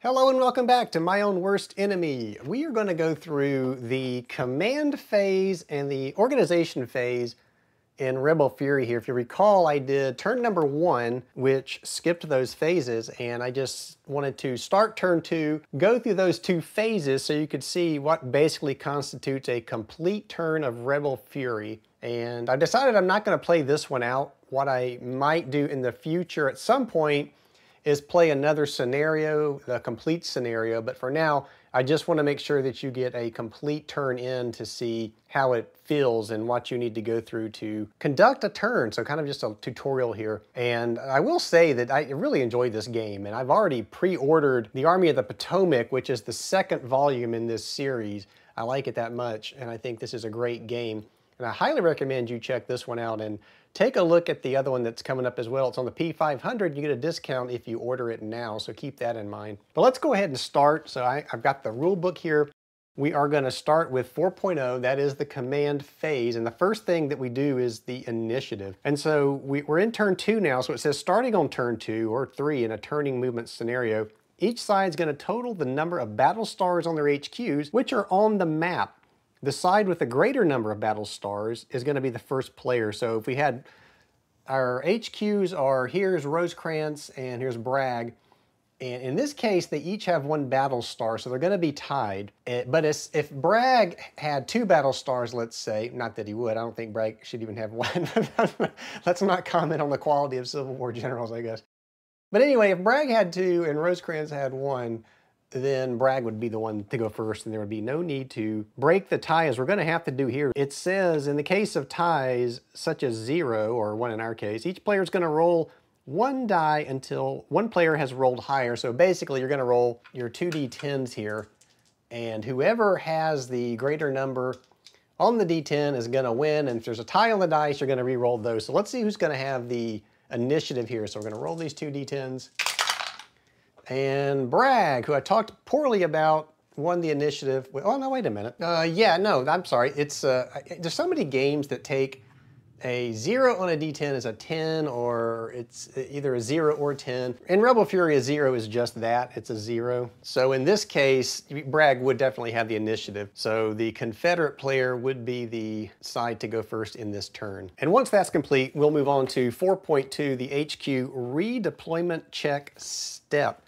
Hello and welcome back to My Own Worst Enemy. We are going to go through the command phase and the organization phase in Rebel Fury here. If you recall, I did turn number one, which skipped those phases, and I just wanted to start turn two, go through those two phases so you could see what basically constitutes a complete turn of Rebel Fury. And I decided I'm not going to play this one out. What I might do in the future at some point is play another scenario, the complete scenario, but for now, I just want to make sure that you get a complete turn in to see how it feels and what you need to go through to conduct a turn. So kind of just a tutorial here. And I will say that I really enjoyed this game and I've already pre-ordered the Army of the Potomac, which is the second volume in this series. I like it that much and I think this is a great game. And I highly recommend you check this one out and take a look at the other one that's coming up as well. It's on the P500. You get a discount if you order it now, so keep that in mind. But let's go ahead and start. So I, have got the rule book here. We are going to start with 4.0. That is the command phase. And the first thing that we do is the initiative. And so we, we're in turn two now. So it says starting on turn two or three in a turning movement scenario, each side is going to total the number of battle stars on their HQs, which are on the map. The side with the greater number of battle stars is going to be the first player. So if we had our HQs are here's Rosecrans and here's Bragg. And in this case, they each have one battle star, so they're going to be tied. Eh, but if Bragg had two battle stars, let's say, not that he would, I don't think Bragg should even have one. let's not comment on the quality of Civil War generals, I guess. But anyway, if Bragg had two and Rosecrans had one, then Bragg would be the one to go first and there would be no need to break the tie as we're going to have to do here. It says in the case of ties such as zero or one in our case, each player is going to roll one die until one player has rolled higher. So basically you're going to roll your 2d10s here and whoever has the greater number on the d10 is going to win and if there's a tie on the dice you're going to re-roll those. So let's see who's going to have the initiative here. So we're going to roll these two d10s. And Bragg, who I talked poorly about, won the initiative. Oh, no, wait a minute. Uh, yeah, no, I'm sorry. It's uh, There's so many games that take a zero on a D10 is a 10 or it's either a zero or 10. In Rebel Fury, a zero is just that, it's a zero. So in this case, Bragg would definitely have the initiative. So the Confederate player would be the side to go first in this turn. And once that's complete, we'll move on to 4.2, the HQ redeployment check step.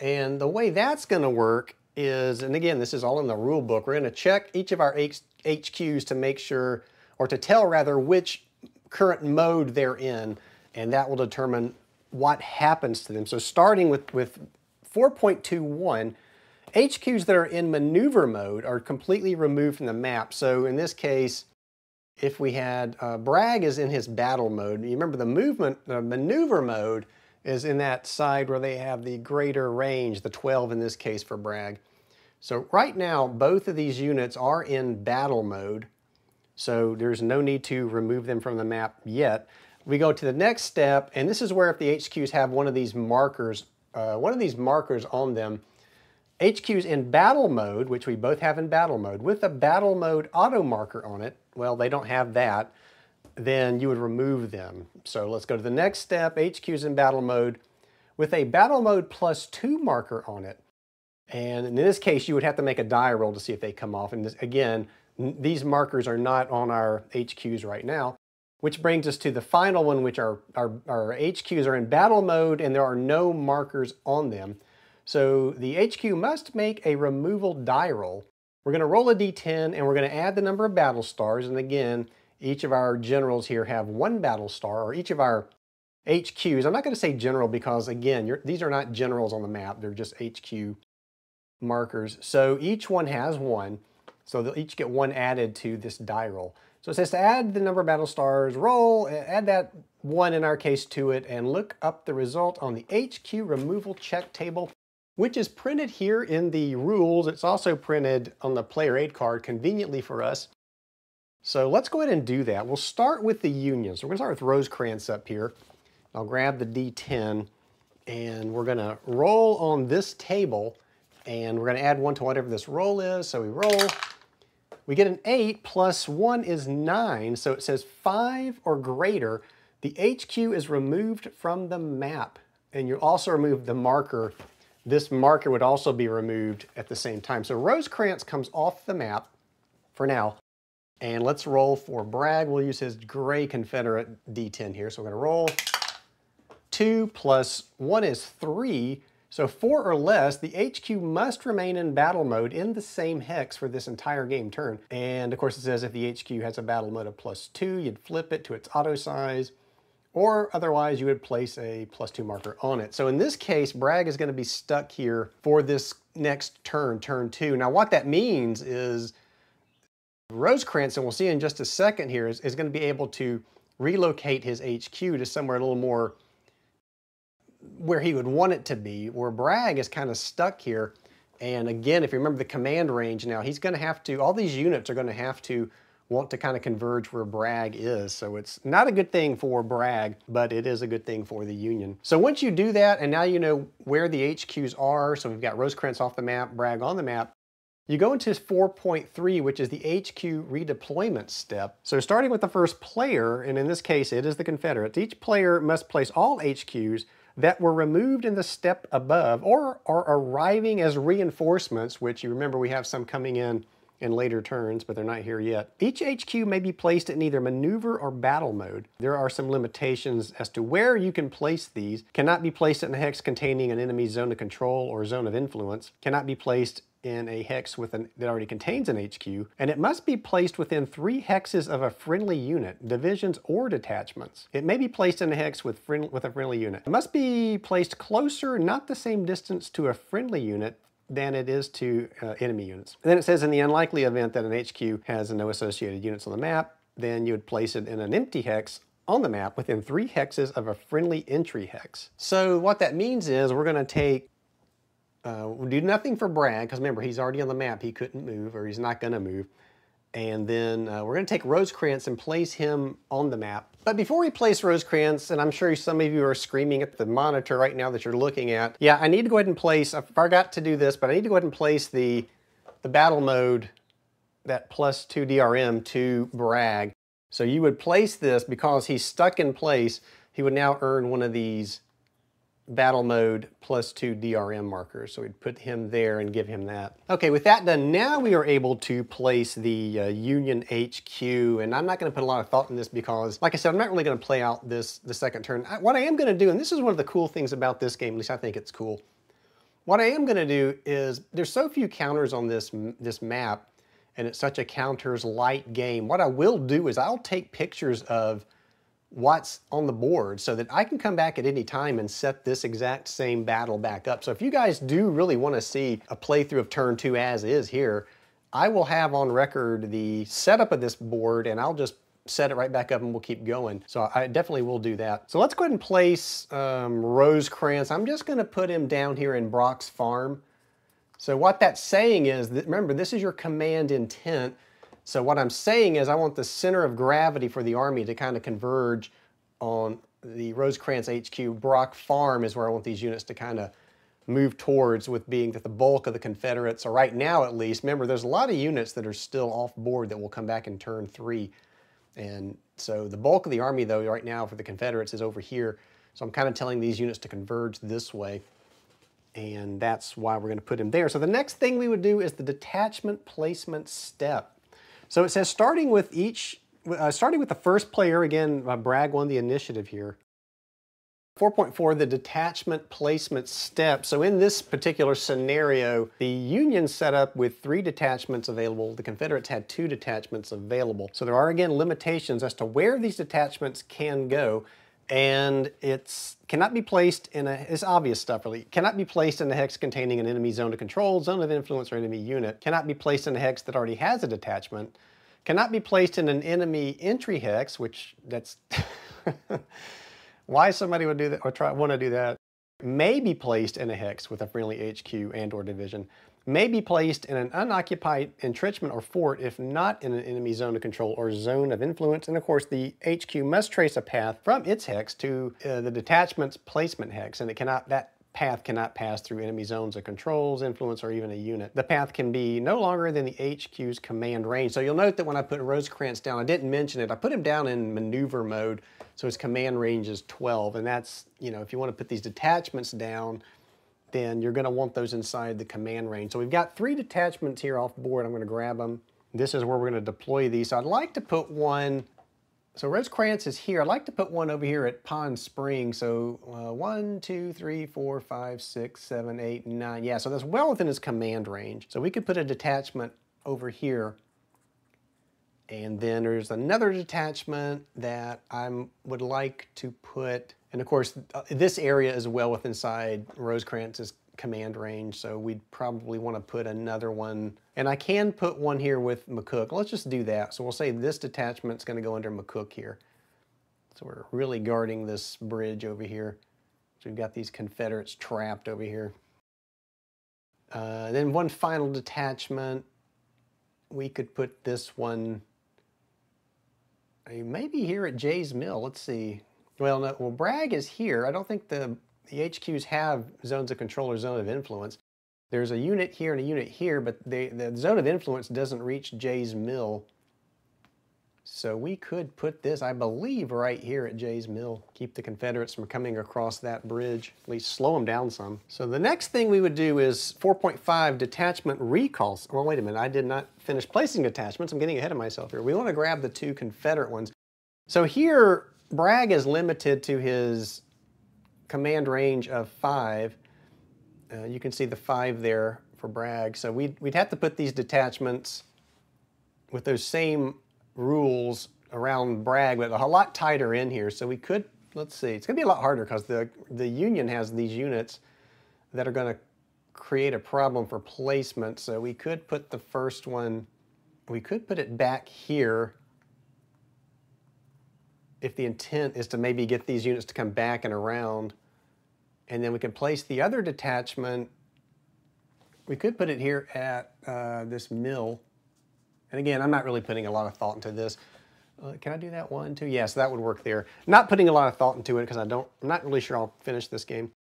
And the way that's gonna work is, and again, this is all in the rule book, we're gonna check each of our HQs to make sure, or to tell rather, which current mode they're in, and that will determine what happens to them. So starting with, with 4.21, HQs that are in maneuver mode are completely removed from the map. So in this case, if we had uh, Bragg is in his battle mode, you remember the movement, the maneuver mode is in that side where they have the greater range, the 12 in this case for Bragg. So right now, both of these units are in battle mode, so there's no need to remove them from the map yet. We go to the next step, and this is where if the HQs have one of these markers, uh, one of these markers on them, HQs in battle mode, which we both have in battle mode, with a battle mode auto marker on it, well, they don't have that then you would remove them. So let's go to the next step, HQ's in battle mode with a battle mode plus two marker on it. And in this case, you would have to make a die roll to see if they come off. And this, again, these markers are not on our HQs right now, which brings us to the final one, which our, our, our HQs are in battle mode and there are no markers on them. So the HQ must make a removal die roll. We're gonna roll a D10 and we're gonna add the number of battle stars. And again, each of our generals here have one battle star, or each of our HQs. I'm not going to say general because, again, these are not generals on the map. They're just HQ markers. So each one has one. So they'll each get one added to this die roll. So it says to add the number of battle stars, roll, add that one in our case to it, and look up the result on the HQ removal check table, which is printed here in the rules. It's also printed on the player aid card conveniently for us. So let's go ahead and do that. We'll start with the union. So we're gonna start with Rosecrans up here. I'll grab the D10 and we're gonna roll on this table and we're gonna add one to whatever this roll is. So we roll, we get an eight plus one is nine. So it says five or greater. The HQ is removed from the map and you also remove the marker this marker would also be removed at the same time. So Rosecrans comes off the map for now. And let's roll for Bragg. We'll use his gray Confederate D10 here. So we're gonna roll. Two plus one is three. So four or less, the HQ must remain in battle mode in the same hex for this entire game turn. And of course it says if the HQ has a battle mode of plus two, you'd flip it to its auto size, or otherwise you would place a plus two marker on it. So in this case, Bragg is gonna be stuck here for this next turn, turn two. Now what that means is Rosecrans, and we'll see in just a second here, is, is gonna be able to relocate his HQ to somewhere a little more where he would want it to be, where Bragg is kind of stuck here. And again, if you remember the command range now, he's gonna have to, all these units are gonna have to want to kind of converge where Bragg is. So it's not a good thing for Bragg, but it is a good thing for the Union. So once you do that, and now you know where the HQs are, so we've got Rosecrans off the map, Bragg on the map, you go into 4.3, which is the HQ redeployment step. So starting with the first player, and in this case it is the Confederates, each player must place all HQs that were removed in the step above or are arriving as reinforcements, which you remember we have some coming in in later turns, but they're not here yet. Each HQ may be placed in either maneuver or battle mode. There are some limitations as to where you can place these. Cannot be placed in a hex containing an enemy zone of control or zone of influence. Cannot be placed in a hex with an, that already contains an HQ, and it must be placed within three hexes of a friendly unit, divisions or detachments. It may be placed in a hex with, friend, with a friendly unit. It must be placed closer, not the same distance to a friendly unit than it is to uh, enemy units. And then it says in the unlikely event that an HQ has no associated units on the map, then you would place it in an empty hex on the map within three hexes of a friendly entry hex. So what that means is we're gonna take uh, we'll do nothing for Bragg, because remember, he's already on the map. He couldn't move, or he's not going to move. And then uh, we're going to take Rosecrans and place him on the map. But before we place Rosecrans, and I'm sure some of you are screaming at the monitor right now that you're looking at, yeah, I need to go ahead and place, I forgot to do this, but I need to go ahead and place the, the battle mode, that plus 2 DRM to Bragg. So you would place this, because he's stuck in place, he would now earn one of these battle mode plus two DRM markers. So we'd put him there and give him that. Okay, with that done, now we are able to place the uh, Union HQ. And I'm not gonna put a lot of thought in this because, like I said, I'm not really gonna play out this the second turn. I, what I am gonna do, and this is one of the cool things about this game, at least I think it's cool. What I am gonna do is, there's so few counters on this, this map, and it's such a counters light game. What I will do is I'll take pictures of what's on the board so that I can come back at any time and set this exact same battle back up. So if you guys do really want to see a playthrough of turn two as is here, I will have on record the setup of this board and I'll just set it right back up and we'll keep going. So I definitely will do that. So let's go ahead and place um, Rosecrans. I'm just gonna put him down here in Brock's Farm. So what that's saying is, that, remember, this is your command intent. So what I'm saying is I want the center of gravity for the Army to kind of converge on the Rosecrans HQ. Brock Farm is where I want these units to kind of move towards with being that the bulk of the Confederates, or right now at least, remember there's a lot of units that are still off board that will come back in turn three. And so the bulk of the Army though right now for the Confederates is over here. So I'm kind of telling these units to converge this way. And that's why we're going to put him there. So the next thing we would do is the detachment placement step. So it says starting with each, uh, starting with the first player, again, uh, Bragg won the initiative here. 4.4, the detachment placement step. So in this particular scenario, the Union set up with three detachments available. The Confederates had two detachments available. So there are, again, limitations as to where these detachments can go and it's cannot be placed in a, it's obvious stuff really, cannot be placed in a hex containing an enemy zone of control, zone of influence, or enemy unit, cannot be placed in a hex that already has a detachment, cannot be placed in an enemy entry hex, which that's, why somebody would do that or try want to do that, may be placed in a hex with a friendly HQ and or division, may be placed in an unoccupied entrenchment or fort if not in an enemy zone of control or zone of influence. And of course, the HQ must trace a path from its hex to uh, the detachment's placement hex, and it cannot that path cannot pass through enemy zones of controls, influence, or even a unit. The path can be no longer than the HQ's command range. So you'll note that when I put Rosecrans down, I didn't mention it, I put him down in maneuver mode, so his command range is 12, and that's, you know, if you want to put these detachments down, then you're gonna want those inside the command range. So we've got three detachments here off board. I'm gonna grab them. This is where we're gonna deploy these. So I'd like to put one, so Rosecrans is here. I'd like to put one over here at Pond Spring. So uh, one, two, three, four, five, six, seven, eight, nine. Yeah, so that's well within his command range. So we could put a detachment over here and then there's another detachment that I would like to put, and of course, uh, this area is well within inside Rosecrans's command range, so we'd probably want to put another one. And I can put one here with McCook. Let's just do that. So we'll say this detachment's going to go under McCook here. So we're really guarding this bridge over here. So we've got these Confederates trapped over here. Uh, then one final detachment. We could put this one maybe here at Jay's Mill. Let's see. Well, no, well, Bragg is here. I don't think the, the HQs have zones of control or zone of influence. There's a unit here and a unit here, but the, the zone of influence doesn't reach Jay's Mill so we could put this, I believe, right here at Jay's Mill. Keep the Confederates from coming across that bridge, at least slow them down some. So the next thing we would do is 4.5 detachment recalls. Well, wait a minute, I did not finish placing detachments. I'm getting ahead of myself here. We want to grab the two Confederate ones. So here, Bragg is limited to his command range of five. Uh, you can see the five there for Bragg. So we'd, we'd have to put these detachments with those same rules around Bragg, but a lot tighter in here. So we could, let's see, it's gonna be a lot harder because the, the Union has these units that are gonna create a problem for placement. So we could put the first one, we could put it back here if the intent is to maybe get these units to come back and around. And then we can place the other detachment, we could put it here at uh, this mill and again, I'm not really putting a lot of thought into this. Uh, can I do that one, too? Yes, that would work there. Not putting a lot of thought into it because I don't, I'm not really sure I'll finish this game.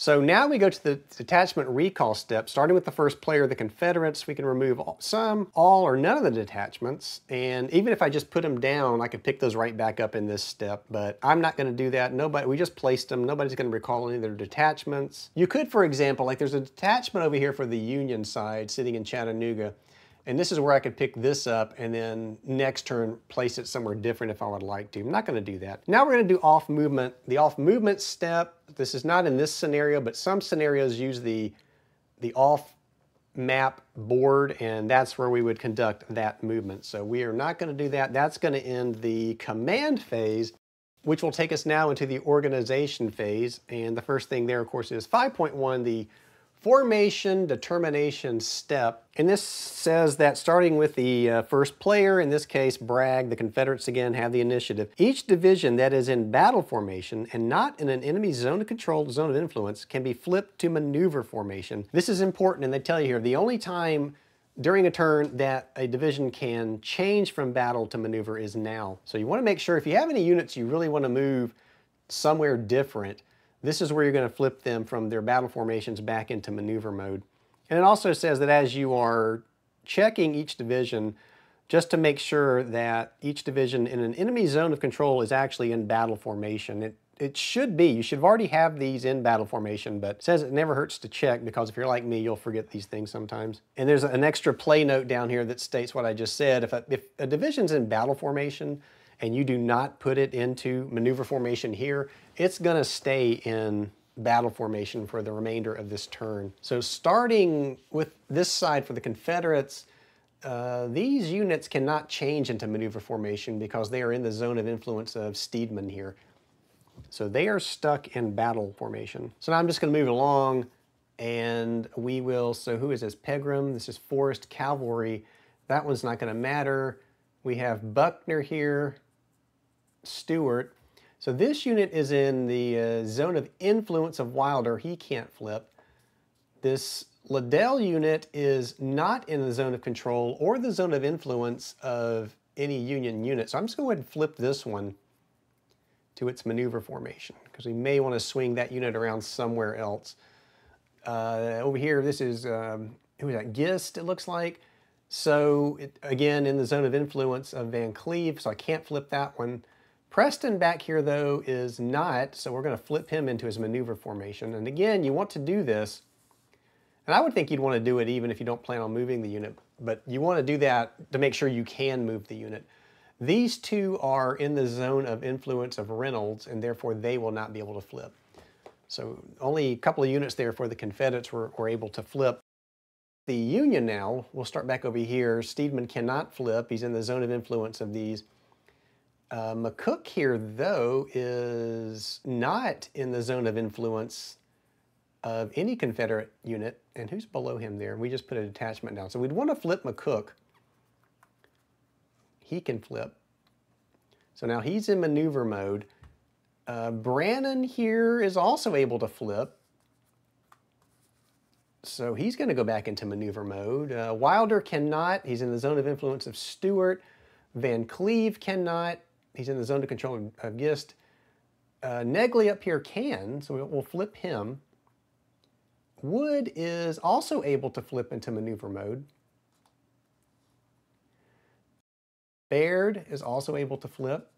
So now we go to the detachment recall step, starting with the first player, the Confederates. We can remove all, some, all, or none of the detachments. And even if I just put them down, I could pick those right back up in this step. But I'm not going to do that. Nobody, we just placed them. Nobody's going to recall any of their detachments. You could, for example, like there's a detachment over here for the Union side sitting in Chattanooga. And this is where I could pick this up and then next turn place it somewhere different if I would like to. I'm not gonna do that. Now we're gonna do off movement. The off movement step, this is not in this scenario, but some scenarios use the, the off map board and that's where we would conduct that movement. So we are not gonna do that. That's gonna end the command phase which will take us now into the organization phase. And the first thing there, of course, is 5.1, the formation determination step. And this says that starting with the uh, first player, in this case Bragg, the Confederates again have the initiative. Each division that is in battle formation and not in an enemy zone of control, zone of influence, can be flipped to maneuver formation. This is important and they tell you here, the only time during a turn that a division can change from battle to maneuver is now. So you want to make sure if you have any units you really want to move somewhere different, this is where you're going to flip them from their battle formations back into maneuver mode. And it also says that as you are checking each division, just to make sure that each division in an enemy zone of control is actually in battle formation. It, it should be. You should already have these in battle formation, but it says it never hurts to check because if you're like me, you'll forget these things sometimes. And there's an extra play note down here that states what I just said. If a, if a division's in battle formation, and you do not put it into maneuver formation here, it's gonna stay in battle formation for the remainder of this turn. So starting with this side for the Confederates, uh, these units cannot change into maneuver formation because they are in the zone of influence of Steedman here. So they are stuck in battle formation. So now I'm just gonna move along and we will, so who is this? Pegram, this is Forrest Cavalry. That one's not gonna matter. We have Buckner here, Stewart. So this unit is in the uh, zone of influence of Wilder. He can't flip. This Liddell unit is not in the zone of control or the zone of influence of any Union unit. So I'm just going to go ahead and flip this one to its maneuver formation because we may want to swing that unit around somewhere else. Uh, over here, this is, um, who is that, Gist, it looks like. So it, again, in the zone of influence of Van Cleve, so I can't flip that one. Preston back here though is not, so we're gonna flip him into his maneuver formation. And again, you want to do this, and I would think you'd wanna do it even if you don't plan on moving the unit, but you wanna do that to make sure you can move the unit. These two are in the zone of influence of Reynolds, and therefore they will not be able to flip. So only a couple of units there for the Confederates were, were able to flip. The Union now, we'll start back over here. Steedman cannot flip. He's in the zone of influence of these. Uh, McCook here, though, is not in the zone of influence of any Confederate unit. And who's below him there? We just put a detachment down. So we'd want to flip McCook. He can flip. So now he's in maneuver mode. Uh, Brannan here is also able to flip. So he's going to go back into maneuver mode. Uh, Wilder cannot. He's in the zone of influence of Stewart. Van Cleve cannot. He's in the zone of control of Gist. Uh, Negley up here can, so we'll flip him. Wood is also able to flip into maneuver mode. Baird is also able to flip.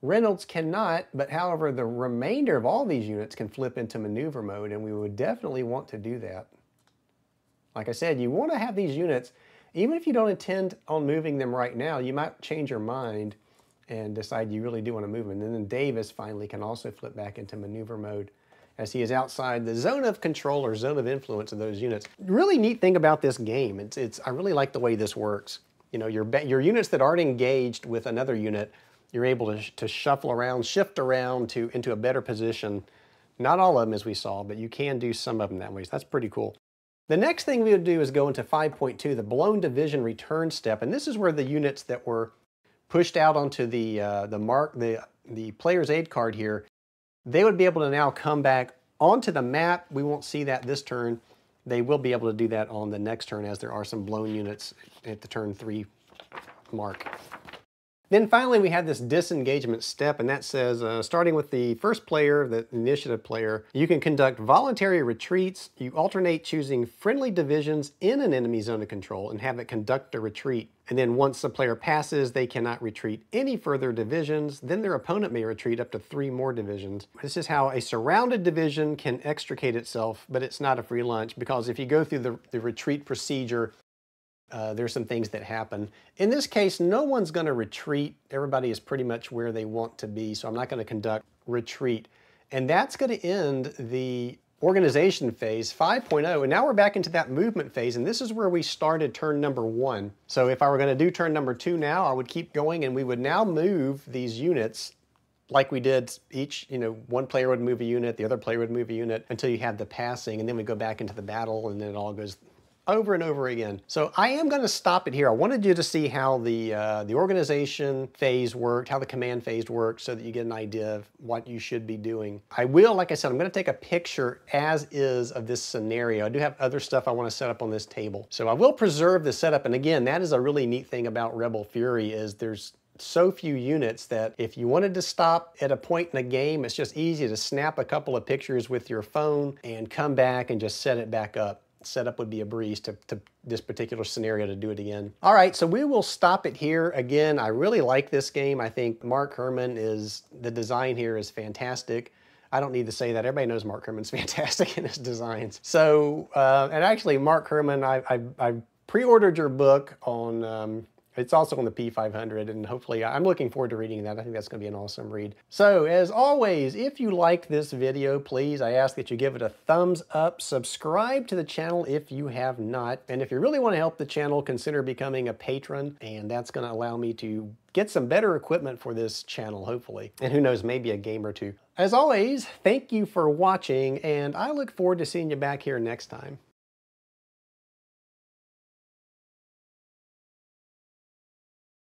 Reynolds cannot, but however, the remainder of all these units can flip into maneuver mode, and we would definitely want to do that. Like I said, you want to have these units, even if you don't intend on moving them right now, you might change your mind and decide you really do want to move them. And then Davis finally can also flip back into maneuver mode as he is outside the zone of control or zone of influence of those units. Really neat thing about this game, it's, it's I really like the way this works. You know, your, your units that aren't engaged with another unit, you're able to, to shuffle around, shift around to into a better position. Not all of them as we saw, but you can do some of them that way. So that's pretty cool. The next thing we would do is go into 5.2, the blown division return step. And this is where the units that were pushed out onto the, uh, the, mark, the, the player's aid card here, they would be able to now come back onto the map. We won't see that this turn. They will be able to do that on the next turn as there are some blown units at the turn three mark. Then finally, we have this disengagement step, and that says, uh, starting with the first player, the initiative player, you can conduct voluntary retreats. You alternate choosing friendly divisions in an enemy zone of control and have it conduct a retreat. And then once the player passes, they cannot retreat any further divisions. Then their opponent may retreat up to three more divisions. This is how a surrounded division can extricate itself, but it's not a free lunch because if you go through the, the retreat procedure, uh, there's some things that happen. In this case, no one's going to retreat. Everybody is pretty much where they want to be, so I'm not going to conduct retreat. And that's going to end the organization phase 5.0 and now we're back into that movement phase and this is where we started turn number one so if I were going to do turn number two now I would keep going and we would now move these units like we did each you know one player would move a unit the other player would move a unit until you had the passing and then we go back into the battle and then it all goes over and over again. So I am going to stop it here. I wanted you to see how the, uh, the organization phase worked, how the command phase worked, so that you get an idea of what you should be doing. I will, like I said, I'm going to take a picture as is of this scenario. I do have other stuff I want to set up on this table. So I will preserve the setup. And again, that is a really neat thing about Rebel Fury is there's so few units that if you wanted to stop at a point in a game, it's just easy to snap a couple of pictures with your phone and come back and just set it back up setup would be a breeze to, to this particular scenario to do it again. All right, so we will stop it here. Again, I really like this game. I think Mark Herman is, the design here is fantastic. I don't need to say that. Everybody knows Mark Herman's fantastic in his designs. So, uh, and actually, Mark Herman, I, I, I pre-ordered your book on um, it's also on the P500 and hopefully I'm looking forward to reading that. I think that's going to be an awesome read. So as always, if you liked this video, please, I ask that you give it a thumbs up, subscribe to the channel if you have not, and if you really want to help the channel, consider becoming a patron, and that's going to allow me to get some better equipment for this channel, hopefully. And who knows, maybe a game or two. As always, thank you for watching, and I look forward to seeing you back here next time.